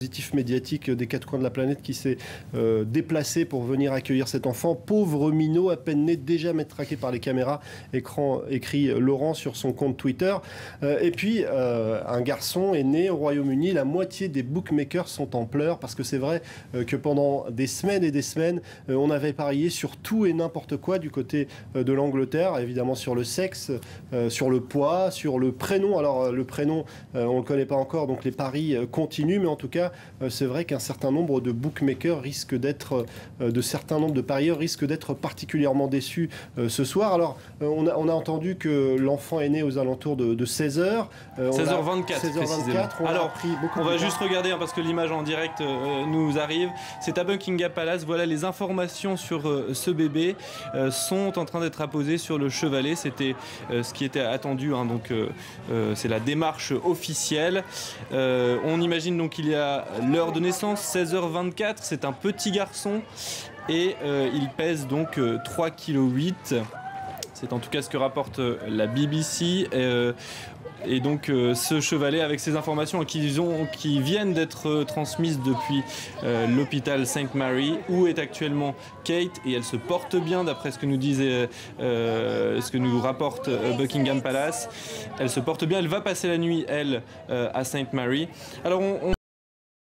dispositif médiatique des quatre coins de la planète qui s'est euh, déplacé pour venir accueillir cet enfant. Pauvre minot, à peine né, déjà traqué par les caméras, écran, écrit Laurent sur son compte Twitter. Euh, et puis, euh, un garçon est né au Royaume-Uni. La moitié des bookmakers sont en pleurs parce que c'est vrai que pendant des semaines et des semaines, on avait parié sur tout et n'importe quoi du côté de l'Angleterre, évidemment sur le sexe, sur le poids, sur le prénom. Alors, le prénom, on ne le connaît pas encore, donc les paris continuent, mais en tout cas, euh, c'est vrai qu'un certain nombre de bookmakers risquent d'être, euh, de certains nombres de parieurs risquent d'être particulièrement déçus euh, ce soir. Alors, on a, on a entendu que l'enfant est né aux alentours de, 16h. 16h24, 16h24 on Alors, on va juste regarder hein, parce que l'image en direct nous arrive. C'est à Buckingham Palace. Voilà les informations sur ce bébé sont en train d'être apposées sur le chevalet. C'était ce qui était attendu. Hein, donc, c'est la démarche officielle. on imagine donc qu'il y a l'heure de naissance, 16h24. C'est un petit garçon et euh, il pèse donc 3,8 kg. C'est en tout cas ce que rapporte euh, la BBC. Et donc euh, ce chevalet avec ces informations qui, ont, qui viennent d'être euh, transmises depuis euh, l'hôpital Saint Mary où est actuellement Kate et elle se porte bien d'après ce que nous disait ce que nous rapporte Buckingham Palace. Elle se porte bien, elle va passer la nuit elle à Saint Mary. Alors on